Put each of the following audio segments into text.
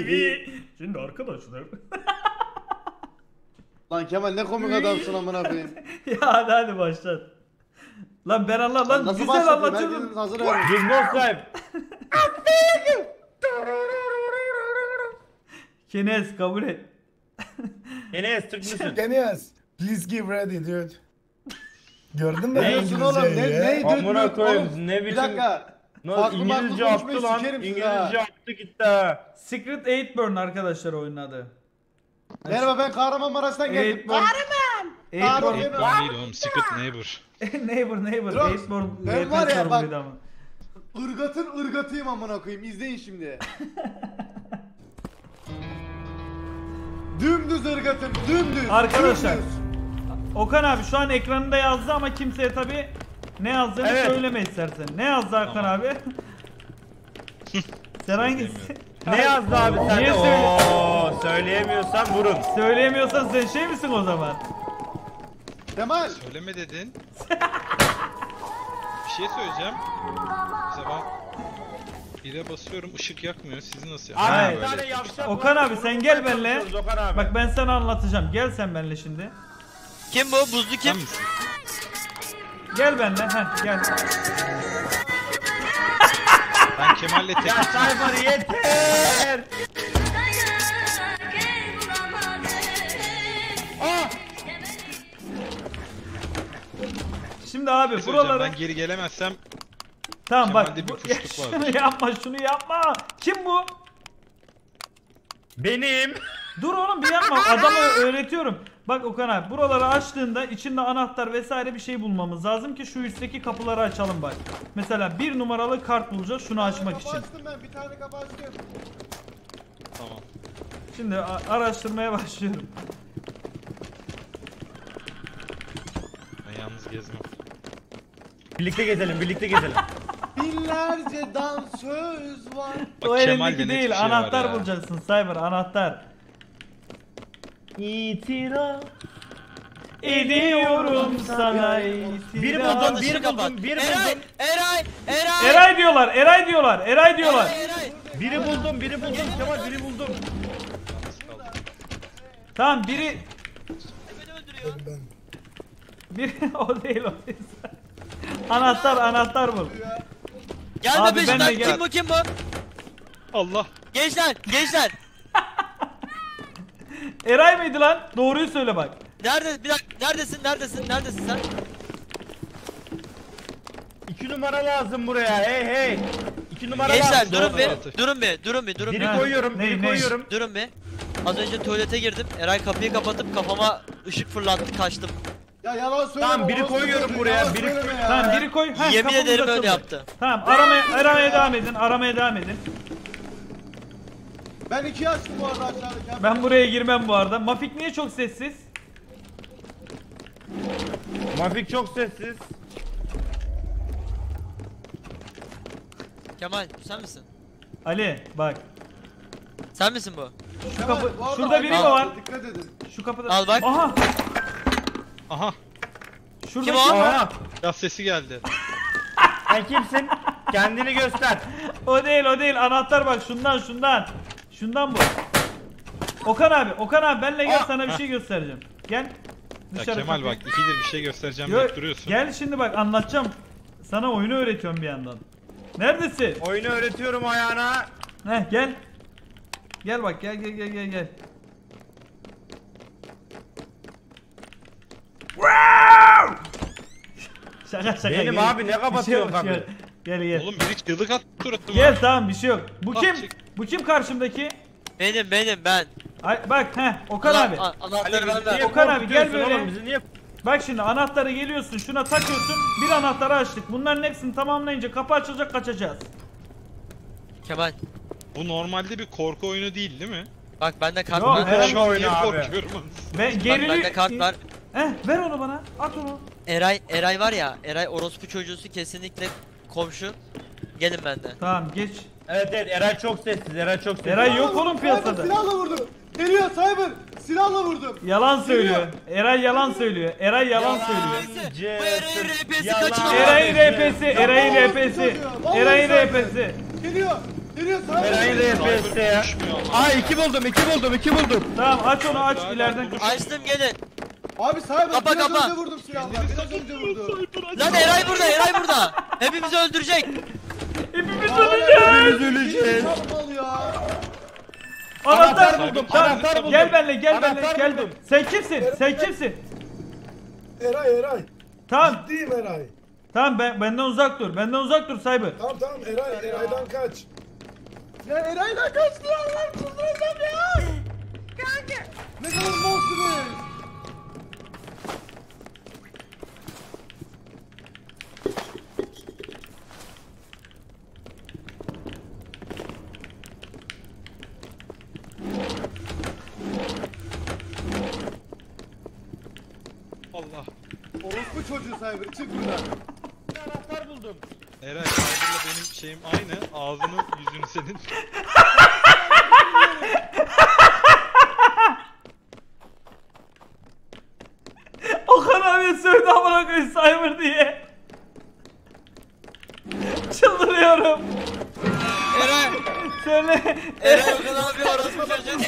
TV. Şimdi arkadaşlar. Lan Kemal ne komik adamsın amına koyayım. ya hadi hadi başlat. Lan ben Allah lan Nasıl güzel başlatayım? anlatıyorum. Hazır Boss Live. Kenes kabul et. Enes Türk müsün? Genius, please give ready dude. Gördün mü? Ne diyorsun oğlum? Ne, ne, Amına düt, düt, koyayım, oğlum? ne Bir biçim- dakika. Ne Farklı İngilizce farklı attı konuşmayı lan. sikerim İngilizce ha. attı gitti ha. Secret 8 Burn arkadaşlar oyunun adı. Merhaba ben Kahramanmaraş'tan geldim. Eight Burn. 8 Pardon, Burn. benim- Lan değil oğlum Secret Neighbor. neighbor neighbor. Bro, 8 Burn. ben var ya, bak- ama. Irgatın ırgatıyım amına koyayım. İzleyin şimdi. dümdüz ırgatım, dümdüz. Arkadaşlar. dümdüz. Okan abi şu an ekranında yazdı ama kimseye tabi ne yazdığını Evet. söyleme istersen. Ne yazdı Hakan Tamam. abi? Sen hangisi? Ne yazdı abi sen? Niye söyle- Oo, söyleyemiyorsan vurun. Söyleyemiyorsan sen şey misin o zaman? Kemal. Söyleme dedin. bir şey söyleyeceğim. Mesela ben bire basıyorum ışık yakmıyor. Siz nasıl Abi Hayır. bir tane yavşak Okan abi sen gel benimle. abi. Bak ben sana anlatacağım. Gel sen benimle şimdi. Kim bu? Buzlu kim? Gel benimle. Heh gel. Ben Kemal'le tek Ya Cypher yeter. Şimdi abi buraları Ben geri gelemezsem tamam bak. Kemal'de bir bu- kuşluk şunu yapma, şunu yapma. Kim bu? Benim. Dur oğlum bir yapma. Adamı öğretiyorum. Bak Okan abi buraları açtığında içinde anahtar vesaire bir şey bulmamız lazım ki şu üstteki kapıları açalım bak. Mesela bir numaralı kart bulacağız şunu açmak Kapı için. açtım ben, bir tane kapı açtım. tamam. Şimdi araştırmaya başlıyorum. Ben yalnız gezmem. Birlikte gezelim, birlikte gezelim. Binlerce dansöz var. Bak o Kemal'de elindeki değil şey anahtar bulacaksın Cyber anahtar. İtiraf. Ediyorum sana itiraf. Bir buldum, bir buldum, bir Eray, buldum. Eray, Eray. Eray diyorlar, Eray diyorlar, Eray diyorlar. Eray, Eray. Biri buldum, biri buldum. Kemal biri buldum. Tamam biri biri o değil o değil. anahtar anahtar bul. Gelme Abi ben peşimden. de gel- Kim bu kim bu? Allah. Gençler, gençler. Eray mıydı lan? Doğruyu söyle bak. Nerede? Bir dakika. Neredesin? Neredesin? Neredesin sen? İki numara lazım buraya. Hey hey. İki numara Gençler lazım. durun bir. Durun bir. Durun bir. Durun Biri bir. Ha, koyuyorum, biri koyuyorum. Durun bir. Az önce tuvalete girdim. Eray kapıyı kapatıp kafama ışık fırlattı kaçtım. Ya yalan söyleme. Tamam, biri orospu koyuyorum çocuğu, buraya, yalan biri- söyleme ya. Tamam biri koy. Heh, Yemin ederim öyle açıldı. yaptı. Tamam aramaya aramaya devam edin. Aramaya devam edin. Ben iki açtım bu arada aşağıdaki. Ben buraya girmem bu arada. Mafik niye çok sessiz? Mafik çok sessiz. Kemal sen misin? Ali bak. Sen misin bu? Şu Kemal, kapı bu arada şurada biri mi al, var? Dikkat edin. Şu kapıda. Al bak. Aha. Aha. Şurada Kim kim, o? var? Ya sesi geldi. Sen kimsin? Kendini göster. O değil o değil. Anahtar bak şundan şundan. Şundan bu. Okan abi, Okan abi benle gel Aa, sana bir şey göstereceğim. Gel. Ya Dışarı Kemal bak ikidir bir şey göstereceğim deyip duruyorsun. Gel şimdi bak anlatacağım. Sana oyunu öğretiyorum bir yandan. Neredesin? Oyunu öğretiyorum ayağına. Heh gel. Gel bak gel gel gel gel gel. şaka şaka. Benim gel. abi, ne Bir şey kapatıyor yok, kapıyı? Gel gel. gel. Oğlum biri çığlık attı suratıma. Gel tamam bir şey yok. Bu Bak, kim? çık. Bu kim karşımdaki? Benim benim ben. Ay, bak heh Okan Ana- abi. a- Anahtarı bizi benden. niye Okan abi, gel korkutuyorsun böyle. Oğlum, bizi niye Bak şimdi anahtarı geliyorsun şuna takıyorsun bir anahtarı açtık. Bunların hepsini tamamlayınca kapı açılacak kaçacağız. Kemal. Bu normalde bir korku oyunu değil değil mi? Bak bende kart Yok, var. her- Şu an oyunu niye abi. korkuyorum? Ve Bak gerili... bende kart var. Eh ver onu bana at onu. Eray Eray var ya. Eray orospu çocuğusu kesinlikle komşu. Gelin benden. Tamam geç. Evet evet Eray çok sessiz. Eray çok sessiz. Eray yok Cyber, oğlum piyasada. Silahla vurdum. Geliyor Cyber. Silahla vurdum. Yalan söylüyor. Eray yalan söylüyor. Eray yalan söylüyor. Bu Eray'ın RP'si Yalan. kaçın Eray'ın. RP'si, Eray'ın Vallahi RP'si. söylüyor, vallahi Eray'ın söylüyor. RP'si. Geliyor. Geliyor sağ Eray'ın RPS ya. Aa iki buldum iki buldum iki buldum. Tamam aç onu aç ileriden. Açtım gelin. Abi sahibi Kapa, biraz kapa. önce vurdum silahla. Biraz önce vurdum. Lan Eray burada Eray burada. Hepimizi öldürecek. Hepimiz öleceğiz. Hepimiz öleceğiz. Çapmal ya. Anahtar buldum, anahtar buldum. Gel benimle gel benimle gel. Sen kimsin? Sen kimsin? Eray Eray. Tamam. Ciddiyim Eray. Tamam ben benden uzak dur. Benden uzak dur Cyber. Tamam tamam Eray Eray'dan kaç. Ya Eray'la kaçtı ya lan çıldıracağım ya. Kanka. Ne kadar. Allah. Orospu çocuğu sahibi çık buradan. Anahtar buldum. Eray Cyber'la benim şeyim aynı. Ağzını yüzünü senin. Okan abi sövdü amına koyayım Cyber diye. Çıldırıyorum. Eray. Söyle. Eray o kadar bir orospu çocuk.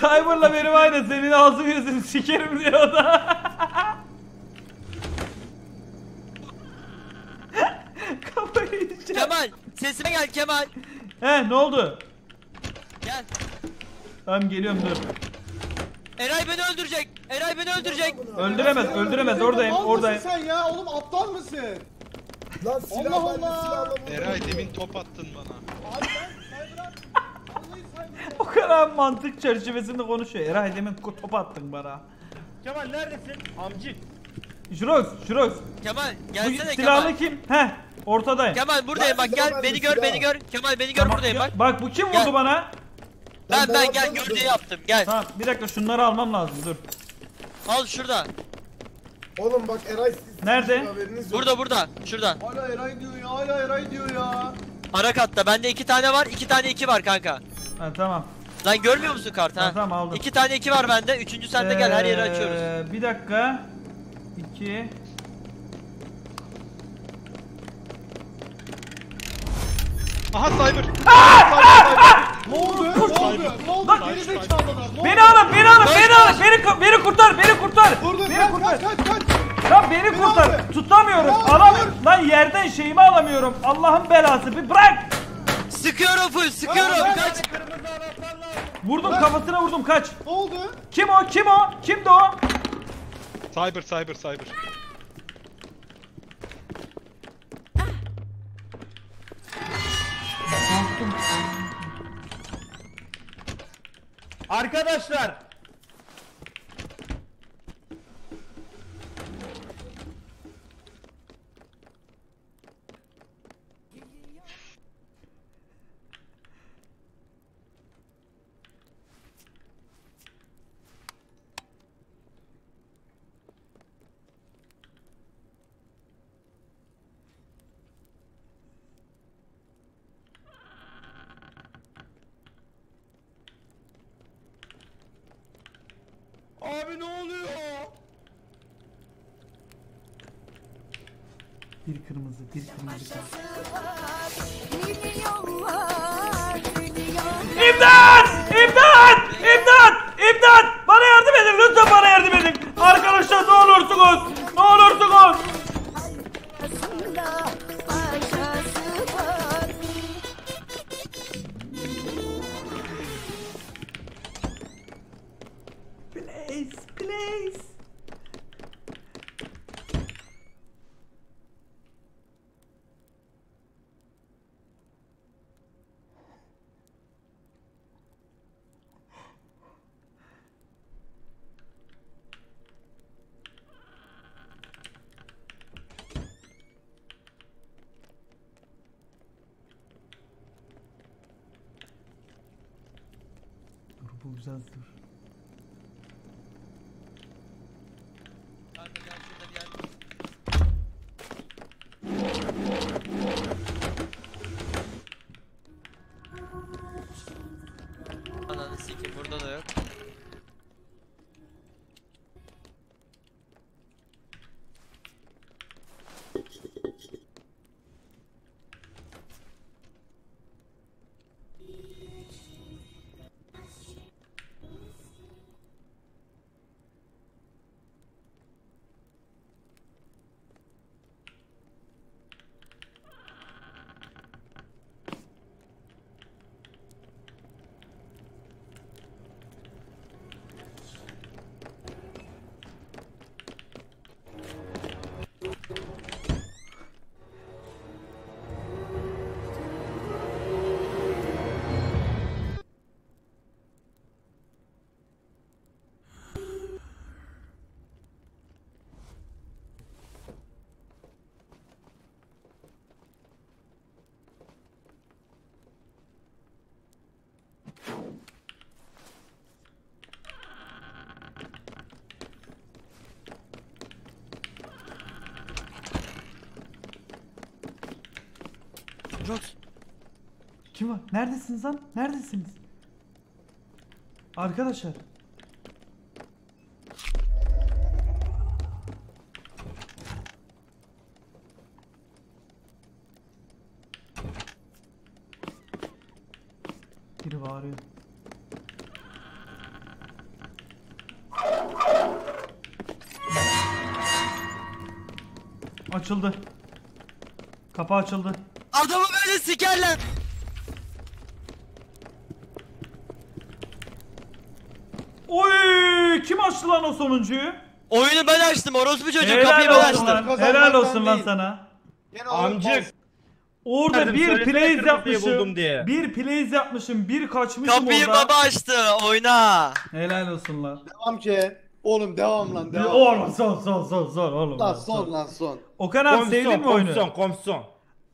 Cyber'la benim aynı. Senin ağzını yüzünü sikerim diyor o da. Kafayı yiyeceğim. Kemal sesime gel Kemal. He ne oldu? Gel. Tamam geliyorum dur. Eray beni öldürecek. Eray beni öldürecek. Öldüremez öldüremez oradayım Mal mısın oradayım. sen ya oğlum aptal mısın? Lan silah Allah bende Allah. silahla vurdum. Eray demin top attın bana. Abi ben Cyber'a... Vallahi Cyber'a... O kadar mantık çerçevesinde konuşuyor. Eray demin ko- top attın bana. Kemal neredesin? Amcık. Jurox, Jurox. Kemal Bu gelsene silahlı Kemal. kim? Heh, ortadayım. Kemal buradayım bak gel beni gör beni gör. Kemal beni gör buradayım bak. Bak bu kim vurdu Gel. bana? Ben ben gel gör diye yaptım gel. Tamam bir dakika şunları almam lazım dur. Al şurada. Oğlum bak Eray siz Nerede? sizin haberiniz yok. Burada burada. Şurada. Hala Eray diyor ya hala Eray diyor ya. Ara katta. Bende iki tane var. iki tane iki var kanka. Ha tamam. Lan görmüyor musun kart ha? Ha, tamam, aldım. İki tane iki var bende. Üçüncü sende gel her yeri Ee, açıyoruz. Bir dakika. İki. Aha Cyber. Ne oldu? Ne oldu? Ne oldu? Geri zekalılar. Beni alın, beni alın, beni alın, beni, beni kurtar, beni kurtar. Vurdun Beni kurtar. kaç kaç kaç. Lan beni Beni kurtar. aldı. Tutamıyorum. Alamıyorum. Lan yerden şeyimi alamıyorum. Allah'ın belası. Bir bırak. Sıkıyorum full sıkıyorum. Lan, Kaç. Vurdum Lan. kafasına vurdum kaç. Ne oldu? Kim o? Kim o? Kimdi o? Cyber Cyber Cyber. Arkadaşlar. Abi ne oluyor? Bir kırmızı, bir kırmızı. İmdat! İmdat! İmdat! İmdat! Bana yardım edin lütfen bana yardım edin. Arkadaşlar. Ne olursunuz. Jox. Kim var? Neredesiniz lan? Neredesiniz? Arkadaşlar. Biri bağırıyor. Açıldı. Kapı açıldı. Adamı böyle sikerler. Oy! Kim açtı lan o sonuncuyu? Oyunu ben açtım. Orospu çocuğu Helal kapıyı ben olsun açtım. lan. Kazanmaktan Helal olsun lan değil. sana. Gene Amcık. Orada Verdim, bir plays kırmızıyı yapmışım. buldum diye. Bir plays yapmışım. Bir kaçmışım Kapıyı orada. baba açtı. Oyna. Helal olsun lan. Devam ki. Oğlum devam lan devam. Oğlum son son son son oğlum. Lan son lan son. Okan abi sevdin mi oyunu? komisyon, komisyon.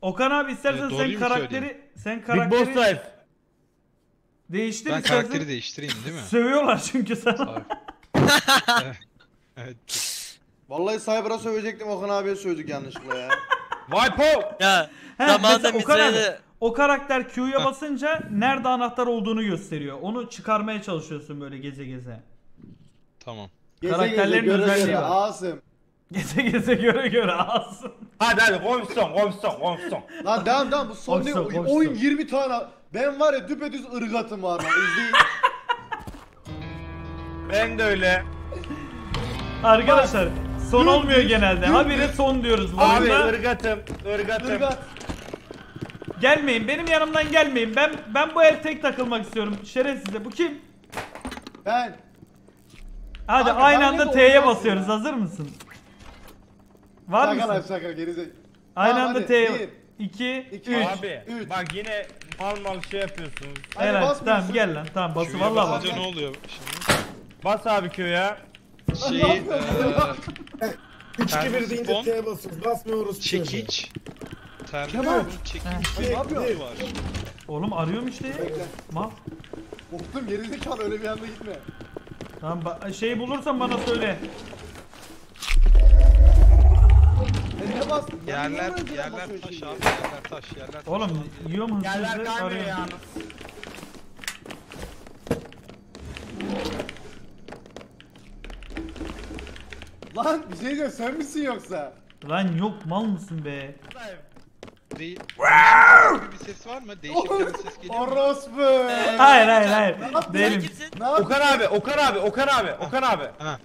Okan abi istersen Evet, sen doğruyu mu karakteri sen Big Boss karakteri Life. değiştir Ben istersen. karakteri değiştireyim değil mi? Sövüyorlar çünkü sana. Abi. evet. Vallahi Cyber'a sövecektim Okan abiye sövdük yanlışlıkla ya. Wipo. Ya. He, Zamanında mesela Okan abi, mitreli. o karakter Q'ya basınca nerede anahtar olduğunu gösteriyor. Onu çıkarmaya çalışıyorsun böyle geze geze. Tamam. Geze Karakterlerin geze göre özelliği göre var. Asım. Geze geze göre göre alsın. Hadi hadi komisyon, komisyon, komisyon. Lan devam devam bu son ne? Boşsun, Oyun boşsun. 20 tane. Ben var ya düpedüz ırgatım var lan izleyin. Ben de öyle. Arkadaşlar son Dümdüz, olmuyor genelde. dümdüz. Habire son diyoruz bu Abi oyunda. ırgatım, ırgatım. Irgat. Gelmeyin benim yanımdan gelmeyin. Ben ben bu el tek takılmak istiyorum. Şerefsize bu kim? Ben. Hadi Abi, aynı ben anda T'ye basıyoruz. ya. Hazır mısın? Var Şaka lan mısın? şaka gerizek. Aynı Tamam, anda hadi. Bir, 2 iki, 3. Abi Üç. bak yine mal mal şey yapıyorsunuz. Hadi basmıyorsun. tamam gel lan tamam bası Q'ya vallahi basınca bak. ne oluyor şimdi? Bas abi köye. Şeyi eee 3 2 1 deyince. T'ye basıyoruz. Basmıyoruz. çekiç. Kemal. Çekiç Ne yapıyor? var. Oğlum arıyorum işte. Bekle. Mal. Korktum gerizekalı öyle bir anda gitme. Tamam ba- şeyi bulursan bana söyle. Ne Yerler, yerler taş şimdi? abi, yerler taş, yerler taş. Oğlum yiyorum Yerler hırsızı kaymıyor arıyorum. yalnız. Lan bir şey diyor sen misin yoksa? Lan yok mal mısın be? De bir ses var mı? Değişik bir ses geliyor mu? Orospu. Hayır hayır hayır. Sen Değilim. kimsin? Ne yapıyorsun? Okan abi, Okan abi, Okan abi, Okan abi. Ha,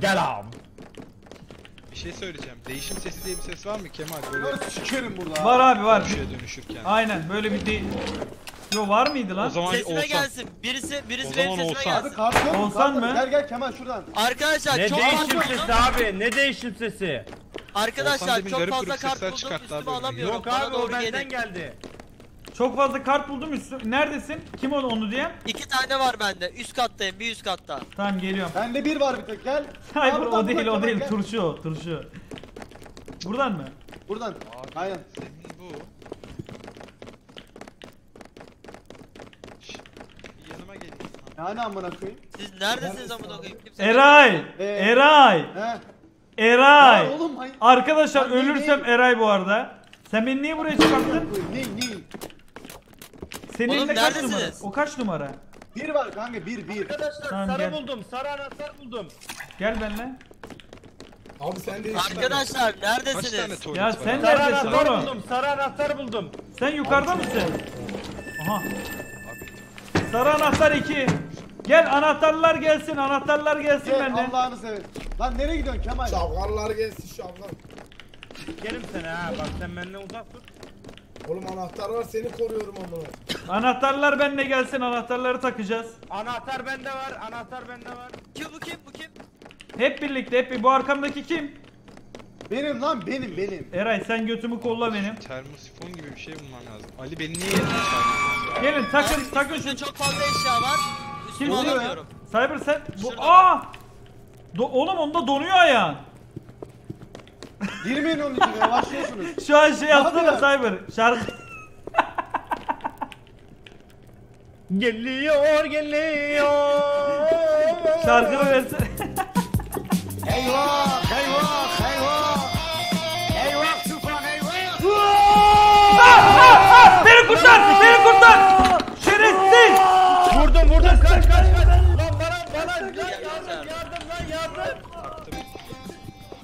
Gel abi. Bir şey söyleyeceğim. Değişim sesi diye bir ses var mı Kemal? Böyle Bunları sikerim burada. Var abi var. komşuya dönüşürken. Aynen böyle bir değil. Yo var mıydı lan? O zaman Sesime olsan. gelsin. Birisi birisi O benim zaman sesime olsan. Abi gelsin. kart yok mu? Olsan Kart- mı? Gel gel Kemal şuradan. Arkadaşlar Ne çok değişim fazla sesi abi, ne değişim sesi? Arkadaşlar demin çok garip fazla kart sesler buldum çıkarttı üstüme alamıyorum. Yok Bana abi o doğru benden gelin. geldi. Çok fazla kart buldum üstü. Neredesin? Kim onu onu diyen? İki tane var bende. Üst kattayım bir üst katta. Tamam geliyorum. Bende bir var bir tek gel. Hayır Abi, o değil o değil gel. turşu o turşu. Buradan mı? Buradan. Abi, Aynen. Bu. Şş, bir yanıma gelin. Yani amına koyayım. Siz neredesiniz amına koyayım? Kimse Eray! Ee? Eray! He. Eray! Ya oğlum hay. Arkadaşlar ne, ölürsem ne? Eray bu arada. Sen beni niye buraya çıkarttın? Ne ne? Senin Oğlum kaç numara? neredesiniz? O kaç numara? Bir var kanka bir bir. Arkadaşlar Tamam, sarı gel. buldum, sarı anahtar buldum. Gel benimle. Abi sen de Arkadaşlar Kaç tane neredesiniz? tuvalet Ya var sen Sarı Neredesin anahtar oğlum? buldum, sarı anahtar buldum. Sen yukarıda mısın? Aha. Abi, Sarı anahtar 2. Gel anahtarlar gelsin. Anahtarlar gelsin Gel benden. Allah'ını seversen. Lan nereye gidiyorsun Kemal? Şavgarlar gelsin şavgar. Sikerim seni ha, bak sen benden uzak dur. Oğlum anahtar var seni koruyorum amına. Anahtarlar benimle gelsin. Anahtarları takacağız. Anahtar bende var, anahtar bende var. Kim bu kim bu kim? Hep birlikte hep bir- bu arkamdaki kim? Benim lan benim benim. Eray sen götümü kolla benim. Termosifon gibi bir şey bulmam lazım. Ali beni niye çağırıyorsun? Gelin takın takın şu. çok fazla eşya var. Kim oluyor alamıyorum. Cyber sen bu Şurada aa! Do- oğlum onda donuyor ayağın. Girmeyin onun içine yavaşlıyorsunuz. Şu an şey yapsana yapıyorsun? Cyber. Şarkı Geliyor, geliyor. şarkını versene. Eyvah eyvah eyvah.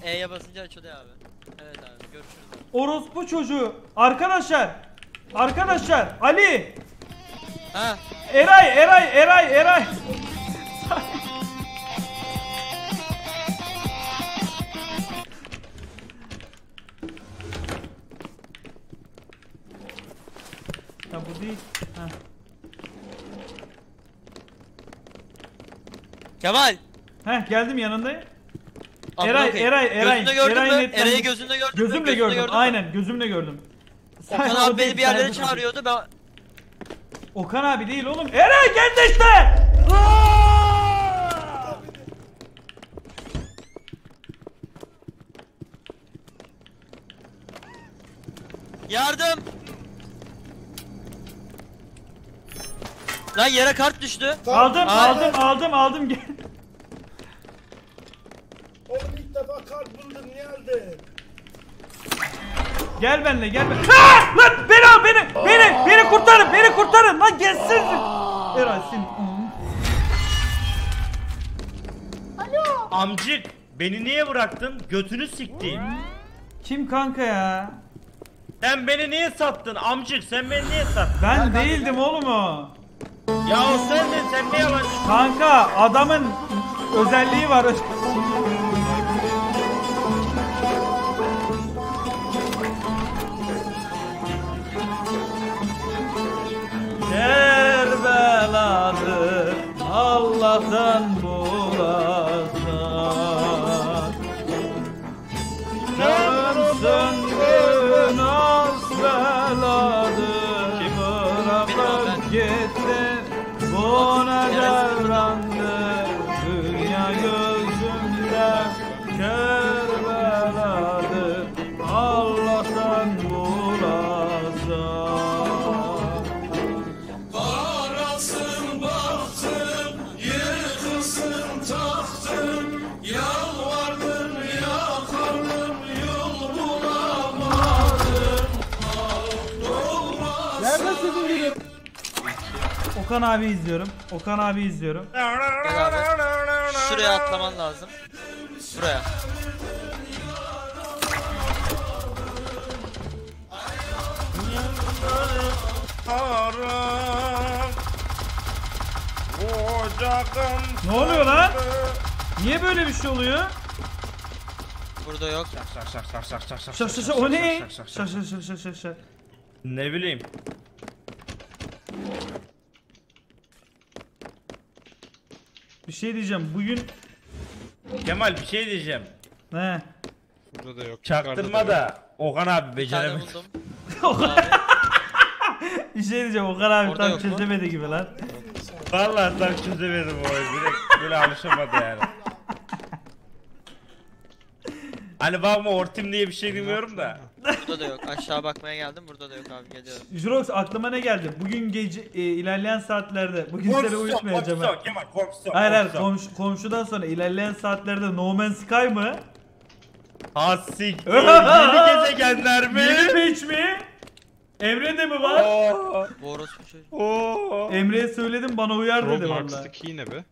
E'ye basınca açılıyor abi. Evet abi görüşürüz abi. Orospu çocuğu. Arkadaşlar. Arkadaşlar. Ali. Ha Eray, Eray, Eray, Eray. ya bu değil. Ha. Kemal. Heh geldim yanındayım. Eray, koyayım. Eray, Eray. Gözünde gördün Eray mü? Eray'ı gözünde gördün mü? Gözümle gördüm. gördün mü? Aynen gözümle gördüm. Okan abi beni bir yerlere çağırıyordu ben Okan abi değil oğlum. Eray geldi işte. Yardım! Lan yere kart düştü. Aldım, aldım, aldım, aldım. Gel. Oğlum ilk defa kart buldum niye aldın? Gel benimle, gel ben. Ha! Lan beni al, beni, beni, beni kurtarın, beni kurtarın. Lan gelsin. Eray sen. Amcık beni niye bıraktın? Götünü siktiğim. Kim kanka ya? Sen beni niye sattın amcık? Sen beni niye sattın? Ben değildim oğlum o. Ya o sendin sen ne yalancı? Kanka adamın özelliği var. έρχεται φώναζα Okan abi izliyorum. Okan abi izliyorum. Gel abi. Şuraya atlaman lazım. Buraya. Ne oluyor lan? Niye böyle bir şey oluyor? Burada yok. Şak şak şak şak şak şak Şak şak şak şak şak Şak şak. şak şak şak şak şak. Ne bileyim. Bir şey diyeceğim. Bugün Kemal bir şey diyeceğim. ne? Burada da yok. Çaktırma da Okan abi beceremedi. abi. Bir şey diyeceğim. Okan abi Orada tam yok mu? çözemedi gibi lan. Vallahi tam çözemedim o oyunu. Direkt böyle alışamadı yani. Hani bakma ortim diye bir şey demiyorum da. Burada da yok. Aşağı bakmaya geldim. Burada da yok abi. Geliyorum. Jurox aklıma ne geldi? Bugün gece e, ilerleyen saatlerde bugün seni Korksun, uyutmayacağım. korksun, ha. Kemal korksun. Hayır hayır komşu, komşudan sonra ilerleyen saatlerde No Man's Sky mı? Ha siktir. Yeni gezegenler mi? Yeni mi? Emre de mi var? Oo. Bu orospu çocuğu. Oo. Emre'ye söyledim bana uyar dedi valla. Roblox'taki yine be.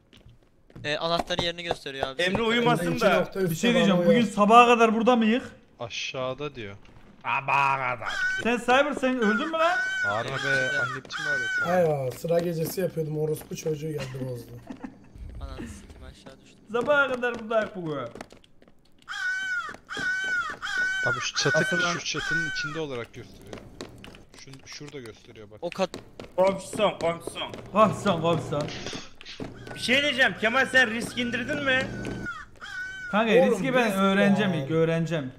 Ee, anahtarın yerini gösteriyor abi. Emre uyumasın da. Bir şey diyeceğim bugün sabaha kadar burada mıyız? Aşağıda diyor. Kadar. Sen Cyber sen öldün mü lan? Bağırma be. Anneciğim bağırıyor. Hayır sıra gecesi yapıyordum orospu çocuğu geldi bozdu. Ananı sikim aşağı düştüm. Sabaha kadar buradayız bugün. Abi şu çatı Atılan- şu çatının içinde olarak gösteriyor. Şun, şurada gösteriyor bak. O kat Korksun korksun. Kalksan kalksan. Bir şey diyeceğim Kemal sen risk indirdin mi? Kanka Oğlum, riski ben öğreneceğim ya. ilk öğreneceğim.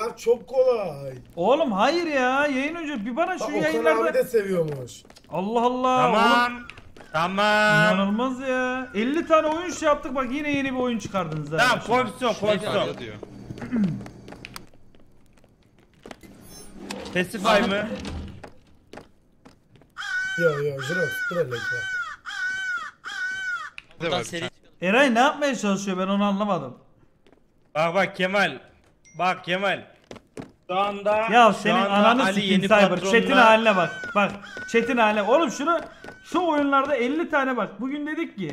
Ya çok kolay. Oğlum hayır ya yayın önce bir bana Bak şu Okan abi yayınlarda. de seviyormuş. Allah Allah. Oğlum, Tamam. Tamam. İnanılmaz ya. 50 tane oyun şey yaptık bak yine yeni bir oyun çıkardınız ha. Tamam korksun. diyor. Testify mı? Yo yo Jirox dur hele ya. Eray ne yapmaya çalışıyor ben onu anlamadım. Bak bak Kemal. Bak Kemal. Şu anda Ya şu senin anda ananı Ali sikeyim yeni Cyber. patronla- Chat'in haline bak. Bak chat'in haline. Oğlum şunu Şu oyunlarda 50 tane bak. Bugün dedik ki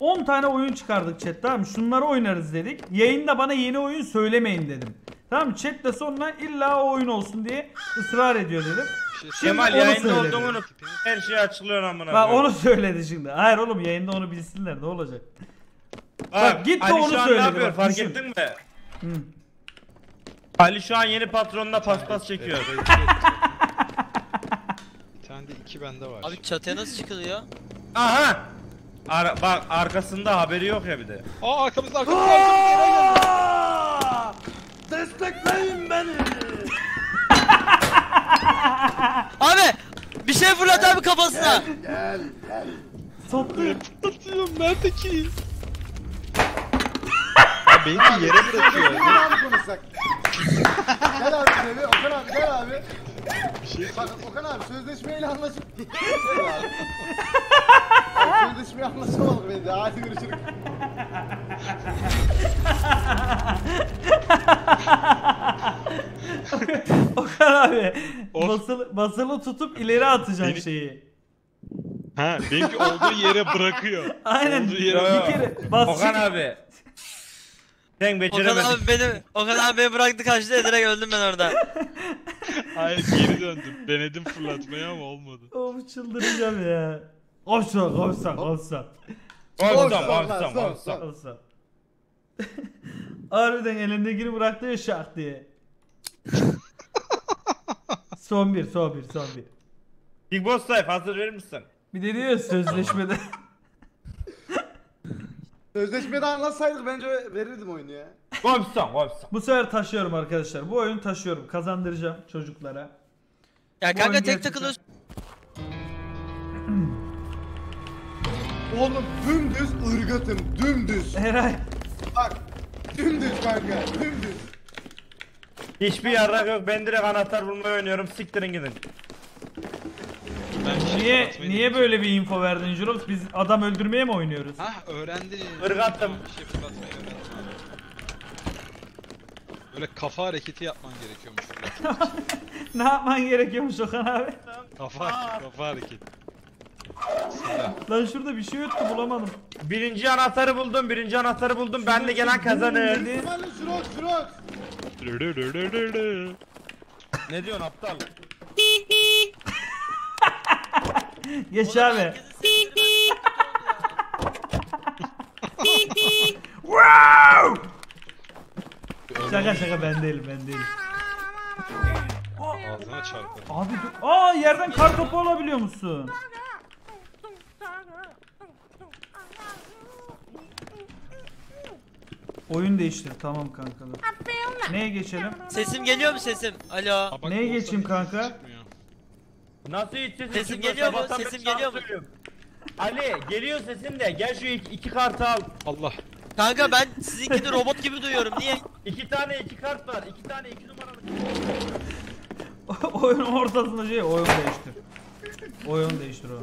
10 tane oyun çıkardık chat tamam mı? Şunları oynarız dedik. Yayında bana yeni oyun söylemeyin dedim. Tamam mı? Chat de sonra illa o oyun olsun diye ısrar ediyor dedim. Şey Şimdi Kemal onu yayında söyledi. olduğunu her şeyi açıklıyor amına Bak koyayım. onu söyledi şimdi. Hayır oğlum yayında onu bilsinler ne olacak? Bak, Bak, git de Ali onu şu an söyledi, ne yapıyor bak, fark düşün. ettin mi? Hı. Ali şu an yeni patronuna paspas çekiyor. Bir tane de iki bende var. Abi çatıya nasıl çıkılıyor? Aha! Ar- bak arkasında haberi yok ya bir de. Aa arkamızda arkamızda arkamızda. Destekleyin beni. Abi bir şey fırlat abi kafasına. Gel gel. Sattı. Atıyorum nerede ki? Ya beni yere bırakıyor. Ne abi konuşsak? Gel abi şöyle. Okan abi gel abi. Bir şey Bak Okan abi sözleşmeyle anlaşıp... Gel abi. Abi, Sözleşmeyi anlaşamadık beni de. Hadi görüşürüz. Okan abi Of. basılı, basılı tutup ileri atacaksın Beni- şeyi. Ha benimki olduğu yere bırakıyor. Aynen Olduğu bir yere kere bas. Okan abi. Sen Okan beceremedin. abi beni Okan abi beni bıraktı kaçtı ya, direkt öldüm ben orada. Hayır geri döndüm. Denedim fırlatmayı ama olmadı. Of çıldıracağım ya. Olsa olsa olsa Olsam Olsam, olsam olsa. Harbiden elindekini bıraktı ya şak diye. son bir son bir son bir. Big Boss Life hazır verir misin? Bir de diyor sözleşmede. Sözleşmede anlatsaydık bence verirdim oyunu ya. Olsam olsam. Bu sefer taşıyorum arkadaşlar. Bu oyunu taşıyorum. Kazandıracağım çocuklara. Ya Bu kanka oyun tek gerçekten- takılıyorsun. Oğlum dümdüz ırgatım. Dümdüz. Eray. Bak. Dümdüz kanka. Dümdüz. Hiçbir yarrak yok. Ben direkt anahtar bulmayı oynuyorum. Siktirin gidin. Ben şey Niye niye böyle bir info verdin Jurox? Biz adam öldürmeye mi oynuyoruz? Hah öğrendi. Irgattım. Bir şey fırlatmayı öğrendim abi. Böyle kafa hareketi yapman gerekiyormuş ne yapman gerekiyormuş Okan abi? Kafa, kafa hareketi. Bismillah. Lan şurada bir şey yoktu bulamadım. Birinci anahtarı buldum. Birinci anahtarı buldum. Ben de gelen kazanır. Kemal'in şurok şurok. Ne diyorsun aptal? Geç abi. Şaka şaka ben değilim ben değilim. Ağzına çarpar. Abi dur. Aa yerden kar topu alabiliyor musun? Oyun değiştir tamam kanka. dur. Neye geçelim? Sesim geliyor mu sesim? Alo. Neye geçeyim kanka? Nasıl sesin Sesim geliyor mu? Sesim geliyor mu? Ali geliyor sesin de gel şu iki, iki kartı al. Allah. Kanka ben sizinkini robot gibi duyuyorum. Niye? İki tane iki kart var. İki tane iki numaralı. Oyun ortasında şey oyun değiştir. Oyun değiştir o.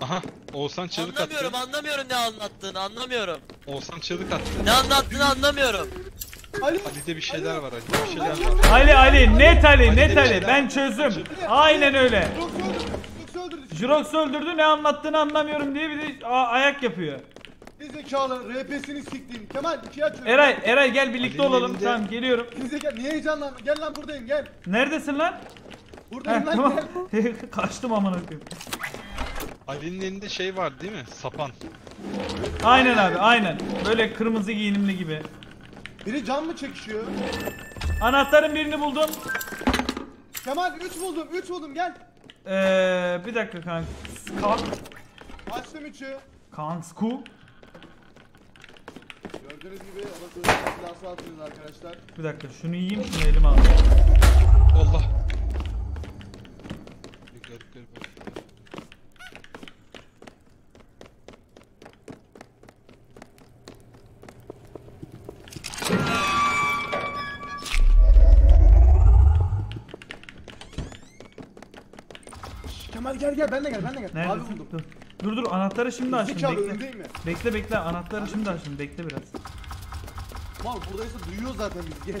Aha. Oğuzhan çığlık attı. Anlamıyorum anlamıyorum ne anlattığını anlamıyorum. Oğuzhan çığlık attı. Ne anlattığını anlamıyorum. Ali. Ali'de bir şeyler var Ali'de bir şeyler var. Ali Ali net Ali net de bir Ali ben çözdüm. Aynen öyle. Jirox öldürdü ne anlattığını anlamıyorum diye bir de a- ayak yapıyor. Zekalı RP'sini siktiğim. Kemal ikiye açıyorum. Eray Eray gel birlikte Ali'nin olalım. elinde- Tamam geliyorum. Zekalı. Niye heyecanlandın? Gel lan buradayım gel. Neredesin lan? Buradayım Heh, lan tamam. gel. Kaçtım amına koyayım. Ali'nin elinde şey var değil mi? Sapan. Aynen abi aynen. Böyle kırmızı giyinimli gibi. Biri can mı çekişiyor? Anahtarın birini buldum. Kemal 3 buldum 3 buldum gel. Ee, bir dakika kanka. Kank. Açtım 3'ü. Kanksku. Gördüğünüz gibi amatör silahsı atıyoruz arkadaşlar. Bir dakika şunu yiyeyim şunu elime al. Allah. Gel gel ben de gel ben de gel. Abi Neredesin? buldum. Dur. Dur dur anahtarı şimdi açtım. Zekalı Bekle. önündeyim mi? Bekle bekle anahtarı şimdi açtım. Bekle biraz. Mal buradaysa duyuyor zaten biz gel.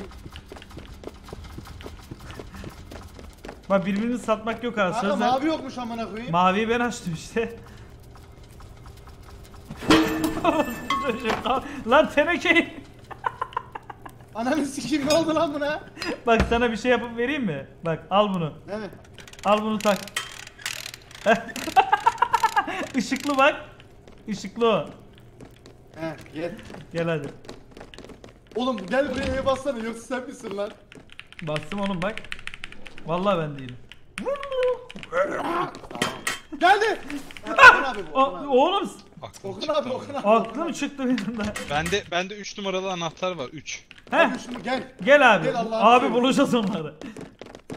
Bak birbirini satmak yok ha. Kanka Sözler. mavi yokmuş amına koyayım. Maviyi ben açtım işte. lan teneke. Ananı sikeyim ne oldu lan buna? Bak sana bir şey yapıp vereyim mi? Bak al bunu. Mi? Al bunu tak. Işıklı bak. Işıklı o. He gel. Gel hadi. Oğlum gel buraya eve bassana yoksa sen misin lan? Bastım oğlum bak. Vallahi ben değilim. Geldi. Okan abi bu. O, Okan abi. oğlum Aklım Okan çıktı abi ama. Okan abi. aklım çıktı benim de. Bende bende 3 numaralı anahtar var 3. Heh, Abi şunu gel. gel abi. Gel Allah'ını abi seversen. bulacağız onları.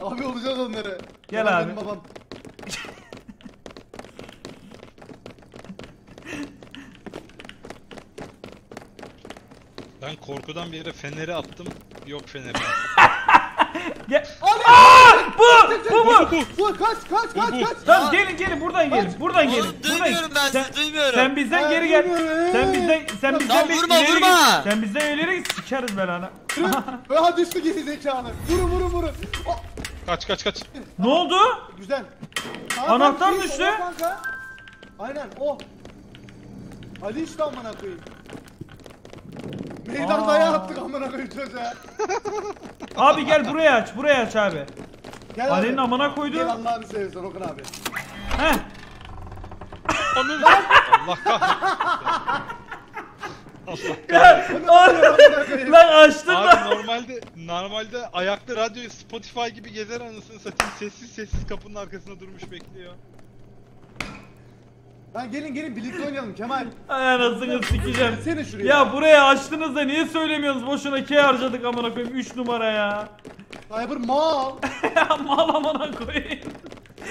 Abi olacağız onları. Gel abi. benim babam. Ben korkudan bir yere feneri attım. Yok feneri. Gel. Aa! Bu! Bu bu! Dur kaç kaç kaç kaç. Tamam gelin gelin buradan gelin. Buradan gelin. Oğlum Buradan duymuyorum ben sen, sizi duymuyorum. sen bizden geri gel. duymuyorum. Sen bizden sen bizden bir vurma, ileri vurma. git. Sen bizden ileri git sikeriz belanı. Ha düştü geri zekalı. Vurun vurun vurun. Oh, Kaç kaç kaç. Ne oldu? güzel. Kanka, Anahtar şey, düştü. kanka. Aynen o. Ali işte amına koyayım. Meydan dayağı attık amına koyayım çocuğa. Abi gel buraya aç. Buraya aç abi. Gel Ali'nin abi. amına koydu. Gel Allah'ını seversen Okan abi. Heh. Onun Allah kahretsin. Amına koyayım. Lan açtın da. Abi normalde normalde ayakta radyo Spotify gibi gezer anasını satayım sessiz sessiz kapının arkasında durmuş bekliyor. Lan gelin gelin birlikte oynayalım Kemal. Ay anasını sikeceğim. Seni şuraya. Ya buraya açtınız da niye söylemiyorsunuz? Boşuna key harcadık amına koyayım 3 numara ya. Cyber mal. Mal amına koyayım.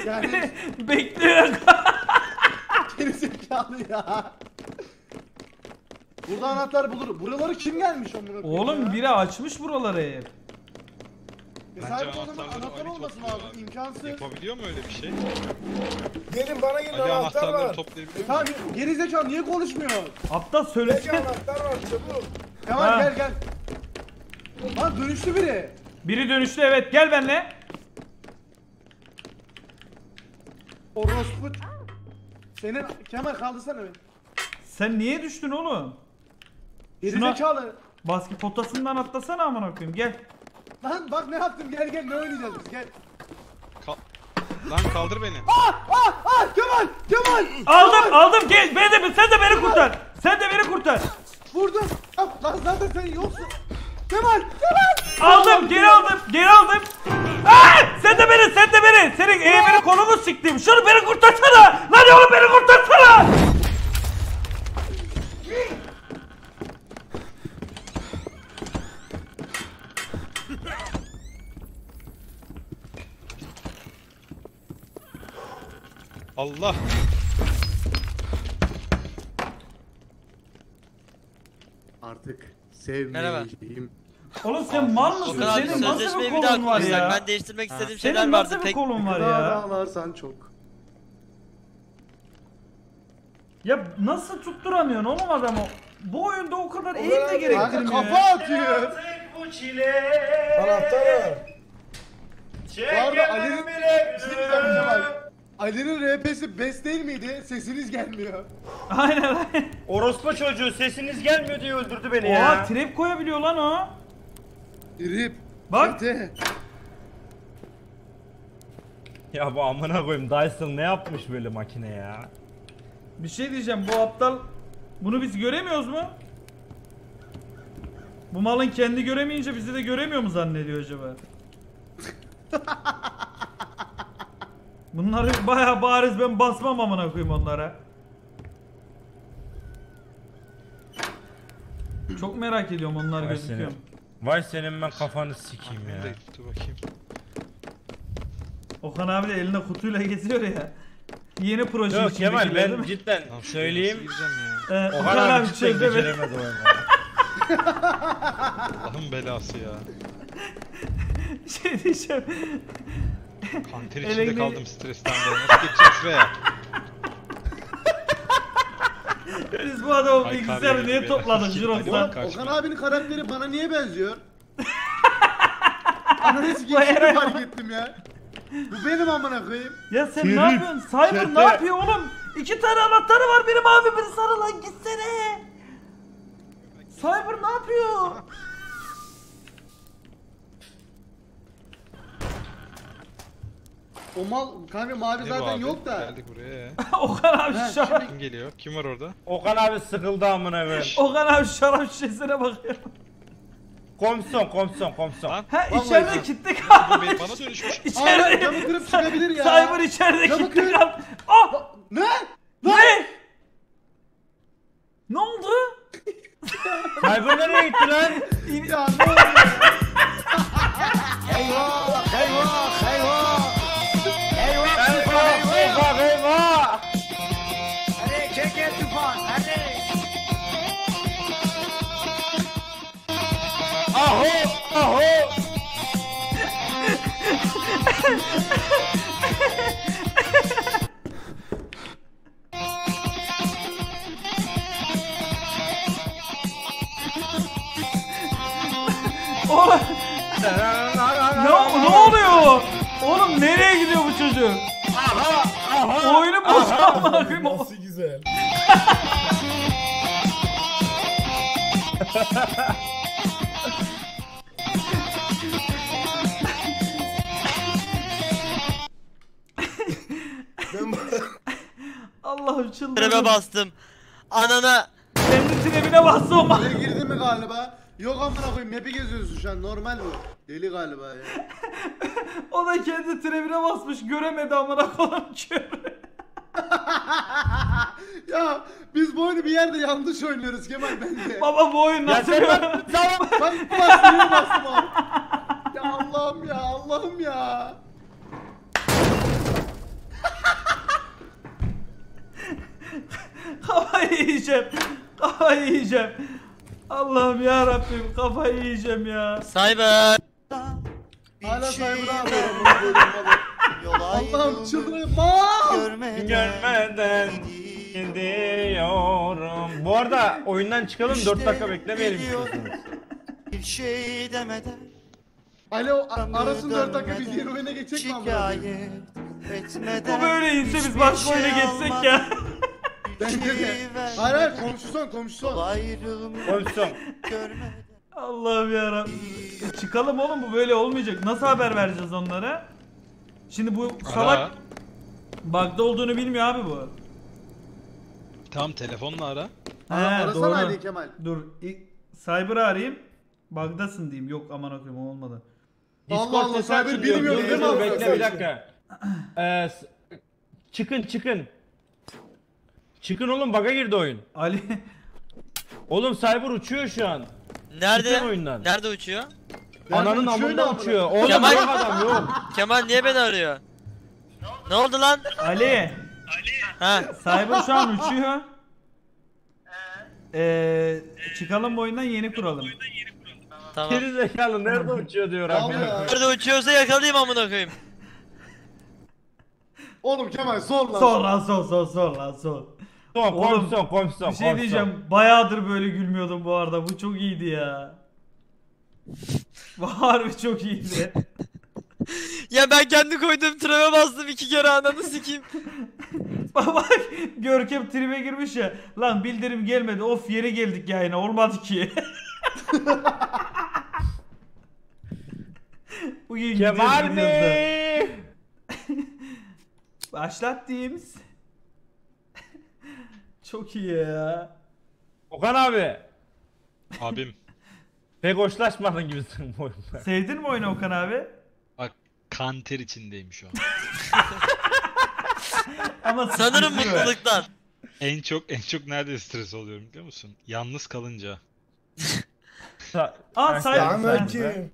Yani Bekliyor. geri zekalı ya. Burada anahtar bulur. Buraları kim gelmiş amına koyayım Oğlum ya? biri açmış buraları hep. E Bence sahip o zaman anahtar topluyor lazım. abi. imkansız. Yapabiliyor mu öyle bir şey? Gelin bana gelin Ali anahtar anahtarları var. toplayabiliyor mu? Tamam geri zekalı niye konuşmuyor? Aptal Peki söylesene. anahtar var çabuk. Kemal Ha. gel gel. Lan dönüştü biri. Biri dönüştü evet gel benle. Orospu. Senin Kemal kaldırsana bir. Sen niye düştün oğlum? Şuna- zekalı. Baskı potasından atlasana amına koyayım gel. Lan bak ne yaptım gel gel ne oynayacağız biz gel. Ka- Lan kaldır beni. Ah ah Kemal Kemal. Aldım aldım gel beni de sen de beni kurtar. Sen de beni kurtar. Vurdum. Ah, Lan zaten sen yoksun. Kemal Kemal. Aldım geri aldım geri aldım. Aa, sen de beni sen de beni. Senin e, beni kolumu siktim. Şunu beni kurtarsana. Lan oğlum beni kurtarsana. Allah. Artık Merhaba. sevmeyeceğim. Oğlum sen mal mısın? Okan abi Senin nasıl sözleşmeyi bir bir daha kolun var konuşsak. ya? Ben değiştirmek istediğim şeyler Senin vardı nasıl bir pek. kolun var Daha ya? ağlarsan çok. Ya nasıl tutturamıyorsun oğlum adamı? Bu oyunda o kadar eğim de gerektirmiyor. kafa atıyor. Anahtar var. Bu arada Ali'nin bir şey diyeceğim Kemal. Ali'nin RP'si best değil miydi? Sesiniz gelmiyor. Aynen aynen. Orospu çocuğu sesiniz gelmiyor diye öldürdü beni Oha ya. trap koyabiliyor lan o. Rip. Bak. Çete. Ya bu amına koyayım Dyson ne yapmış böyle makine ya? Bir şey diyeceğim bu aptal bunu biz göremiyoruz mu? Bu malın kendi göremeyince bizi de göremiyor mu zannediyor acaba? Bunları bayağı bariz ben basmam amına koyayım onlara. Çok merak ediyorum onlar Vay gözüküyor. mu? senin. Vay senin ben kafanı sikeyim ya. Annem Dur bakayım. Okan abi de eline kutuyla geziyor ya. Yeni proje Yok içindekiler Kemal değil ben mi? cidden söyleyeyim. ya? Ee, Okan Okan abi beceremedi oyunu. Allah'ın belası ya. şey diyeceğim. Kanter içinde gidince- kaldım stresten de. Nasıl geçeceğim şuraya? Biz bu adamı Ay, bilgisayarı kahve niye gibi. topladık Ay, Jirox'tan? Kaçma. Okan abinin karakteri bana niye benziyor? Ananı sikeyim şimdi fark ettim ya. Bu benim amına koyayım. Ya sen ne yapıyorsun? Cyber çete. ne yapıyor oğlum? İki tane anahtarı var biri mavi biri sarı lan gitsene. Cyber ne yapıyor? O mal kanka mavi Ne bu zaten abi? yok da. Geldik buraya. Okan abi Ha, şarap. Kim geliyor? Kim var orada? Okan abi sıkıldı amına koyayım. Okan abi şarap şişesine bakıyor. Komisyon komisyon komisyon. Lan Ha Vallahi içeride sen- kilitli bu kaldı. be- bana dönüşmüş. Aa, camı kırıp çıkabilir ya. Cyber içeride Camı kilitli kır. kaldı. Ah! Ne? Ne? Ne oldu? Cyber nereye gitti lan? Ya ne oluyor? eyvah eyvah. Eyvah Aho. Oğlum ne, ne oluyor? Oğlum nereye gidiyor bu çocuk? Oyunu bozma Nasıl güzel. Allah'ım Trebe çıldırdım. bastım. Anana. Kendi trebine bastı o ma- Buraya girdi mi galiba? Yok amına koyayım map'i geziyorsun şu an normal bu. Deli galiba ya. O da kendi trebine basmış göremedi amına koyayım körü. ya biz bu oyunu bir yerde yanlış oynuyoruz Kemal bence. Baba bu oyun Ya nasıl sen bir bak tamam. Bak bastım yine bastım abi. Ya Allah'ım ya Allah'ım Kafayı yiyeceğim. Kafayı yiyeceğim. Allah'ım ya Rabbim kafayı yiyeceğim ya. Cyber. Hala böyle falan. Allah'ım çıldırayım. Mal! Görmeden gidiyorum. Bu arada oyundan çıkalım 4 dakika beklemeyelim. Bir şey demeden Alo arasın 4 dakika biz yeni oyuna geçecek mi Bu böyle inse biz başka oyuna şey geçsek ya. Bence de. Hayır hayır komşu son komşu son. Ayrılmayı Komisyon. görmeden Allah'ım ya Rabbim. Çıkalım oğlum bu böyle olmayacak. Nasıl haber vereceğiz onlara? Şimdi bu salak Ara. bug'da olduğunu bilmiyor abi bu. Tamam telefonla ara. Ara, He, arasana doğru. Ali Kemal. Dur. ilk Cyber'ı arayayım. Bug'dasın diyeyim. Yok aman okuyayım olmadı. Allah Discord Allah, sesi Cyber açılıyor. Dur, değil mi dur, abi? Bekle bir dakika. Ee, s- çıkın çıkın. Çıkın oğlum baga girdi oyun. Ali Oğlum Cyber uçuyor şu an. Nerede? Çıkın oyundan. Nerede uçuyor? Ananın amında ne uçuyor. Oğlum Kemal- yok adam yok. Kemal niye beni arıyor? Ne oldu lan? Ali Ha. Cyber şu an uçuyor. Ee, çıkalım bu oyundan yeni kuralım. Tamam. Geri zekalı nerede uçuyor diyor abi. Nerede uçuyorsa yakalayayım amına koyayım. Oğlum Kemal sol lan. Sol lan sol sol sol lan sol. Son Oğlum, komisyon komisyon. Bir şey diyeceğim. Bayağıdır böyle gülmüyordum bu arada. Bu çok iyiydi ya. Harbi çok iyiydi. Ya ben kendi koyduğum trebe bastım iki kere ananı sikeyim. Bak Görkem tribe girmiş ya. Lan bildirim gelmedi. Of yere geldik yayına. Olmadı ki. Bugün Kemal gidiyoruz da. mi? Başlat diyeyim. Çok iyi ya. Okan abi. Abim. Pek hoşlaşmadın gibisin bu oyunda. Sevdin mi oyunu Okan abi? Bak kanter içindeyim şu an. Ama Sanırım sıkıntı yok. mutluluktan. en çok en çok nerede stres oluyorum biliyor musun? Yalnız kalınca. Aa, Sen- say- Ahmet sen- ki.